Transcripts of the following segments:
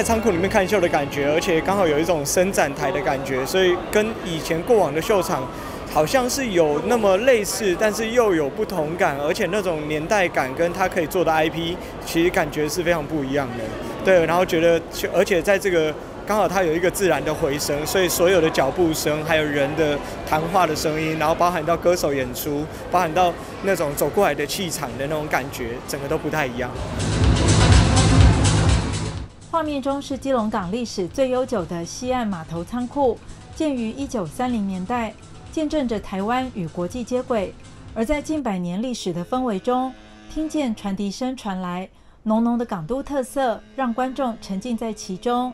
在仓库里面看秀的感觉，而且刚好有一种伸展台的感觉，所以跟以前过往的秀场好像是有那么类似，但是又有不同感，而且那种年代感跟他可以做的 IP，其实感觉是非常不一样的。对，然后觉得，而且在这个刚好它有一个自然的回声，所以所有的脚步声，还有人的谈话的声音，然后包含到歌手演出，包含到那种走过来的气场的那种感觉，整个都不太一样。画面中是基隆港历史最悠久的西岸码头仓库，建于一九三零年代，见证着台湾与国际接轨。而在近百年历史的氛围中，听见传笛声传来，浓浓的港都特色让观众沉浸在其中。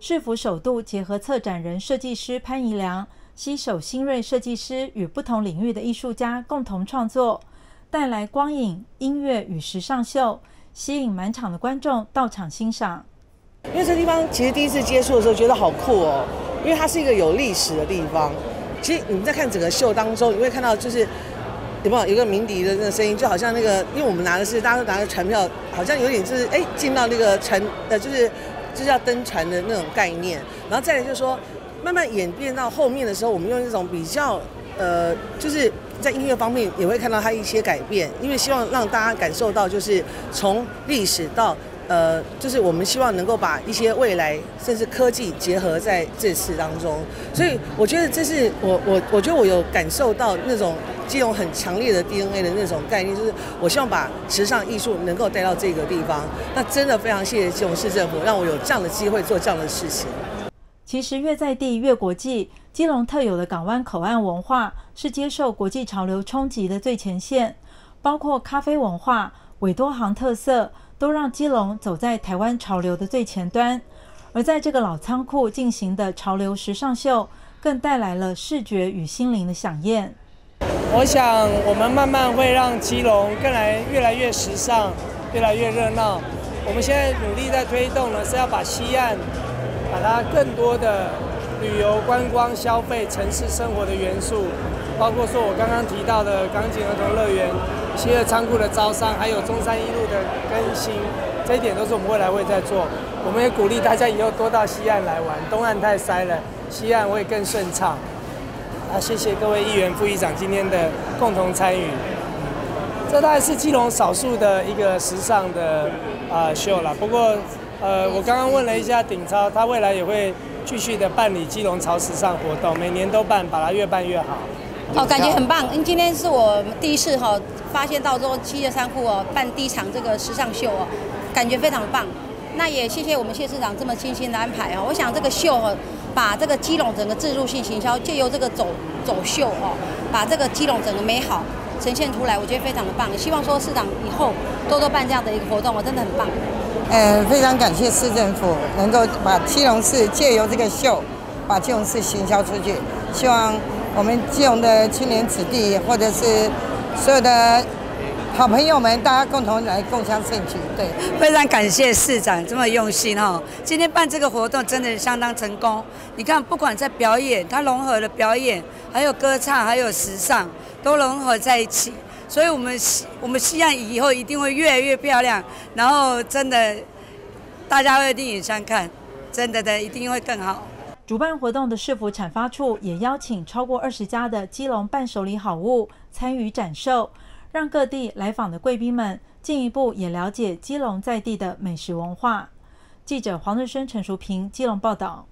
市府首度结合策展人设计师潘怡良，携手新锐设计师与不同领域的艺术家共同创作，带来光影、音乐与时尚秀，吸引满场的观众到场欣赏。因为这地方其实第一次接触的时候觉得好酷哦，因为它是一个有历史的地方。其实你们在看整个秀当中，你会看到就是有没有有个鸣笛的那个声音，就好像那个，因为我们拿的是大家都拿着船票，好像有点就是哎进到那个船呃就是就是要登船的那种概念。然后再来就是说，慢慢演变到后面的时候，我们用一种比较呃就是在音乐方面也会看到它一些改变，因为希望让大家感受到就是从历史到。呃，就是我们希望能够把一些未来甚至科技结合在这次当中，所以我觉得这是我我我觉得我有感受到那种这种很强烈的 DNA 的那种概念，就是我希望把时尚艺术能够带到这个地方。那真的非常谢谢基隆市政府，让我有这样的机会做这样的事情。其实越在地越国际，基隆特有的港湾口岸文化是接受国际潮流冲击的最前线，包括咖啡文化、委多行特色。都让基隆走在台湾潮流的最前端，而在这个老仓库进行的潮流时尚秀，更带来了视觉与心灵的响应。我想，我们慢慢会让基隆更来越来越时尚，越来越热闹。我们现在努力在推动呢，是要把西岸，把它更多的旅游、观光、消费、城市生活的元素，包括说我刚刚提到的港景儿童乐园。西二仓库的招商，还有中山一路的更新，这一点都是我们未来会在做。我们也鼓励大家以后多到西岸来玩，东岸太塞了，西岸会更顺畅。啊，谢谢各位议员、副议长今天的共同参与。这大概是基隆少数的一个时尚的啊秀了。不过，呃，我刚刚问了一下鼎超，他未来也会继续的办理基隆潮时尚活动，每年都办，把它越办越好。哦，感觉很棒。因为今天是我第一次哈发现到说七月仓库哦办第一场这个时尚秀哦，感觉非常棒。那也谢谢我们谢市长这么精心的安排哦。我想这个秀哦，把这个基隆整个自助性行销，借由这个走走秀哦，把这个基隆整个美好呈现出来，我觉得非常的棒。希望说市长以后多多办这样的一个活动，我真的很棒。呃，非常感谢市政府能够把基隆市借由这个秀，把基隆市行销出去，希望。我们基隆的青年子弟，或者是所有的好朋友们，大家共同来共襄盛举。对，非常感谢市长这么用心哈。今天办这个活动真的相当成功。你看，不管在表演，它融合了表演，还有歌唱，还有时尚，都融合在一起。所以，我们希我们希望以后一定会越来越漂亮。然后，真的大家会另眼相看，真的的一定会更好。主办活动的市府产发处也邀请超过二十家的基隆伴手礼好物参与展售，让各地来访的贵宾们进一步也了解基隆在地的美食文化。记者黄日升、陈淑平，基隆报道。